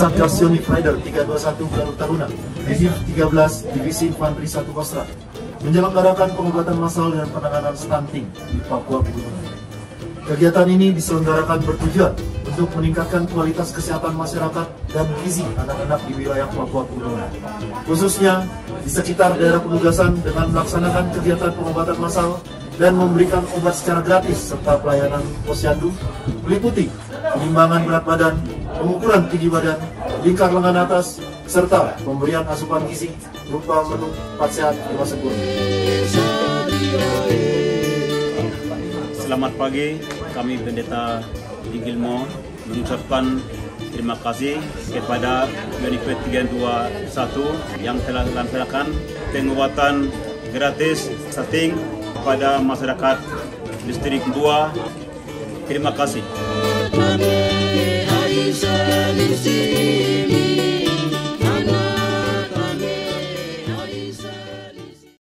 Satgas Unit Rider 321 Garut Taruna, Diviv 13, Divisi Infanteri 1 Kostra, menyelenggarakan pengobatan massal dan penanganan stunting di Papua Pegunungan. Kegiatan ini diselenggarakan bertujuan untuk meningkatkan kualitas kesehatan masyarakat dan gizi anak-anak di wilayah Papua Pegunungan. Khususnya di sekitar daerah penugasan dengan melaksanakan kegiatan pengobatan massal dan memberikan obat secara gratis serta pelayanan posyandu meliputi penimbangan berat badan, pengukuran tinggi badan, lingkar lengan atas, serta pemberian asupan gizi berupa menu 4 sehat 5 sempurna. Selamat pagi, kami Pendeta di Gilmo mengucapkan terima kasih kepada Unipet 321 yang telah melaksanakan pengobatan gratis setting kepada masyarakat distrik 2. Terima kasih. dizer.